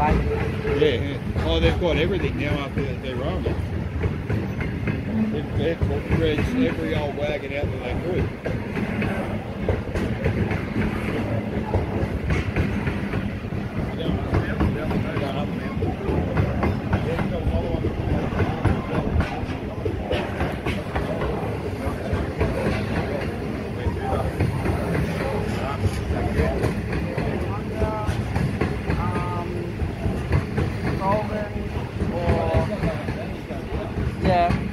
Yeah. Oh, they've got everything now after that they're rolling. They've, they've got every old wagon out that they could. there.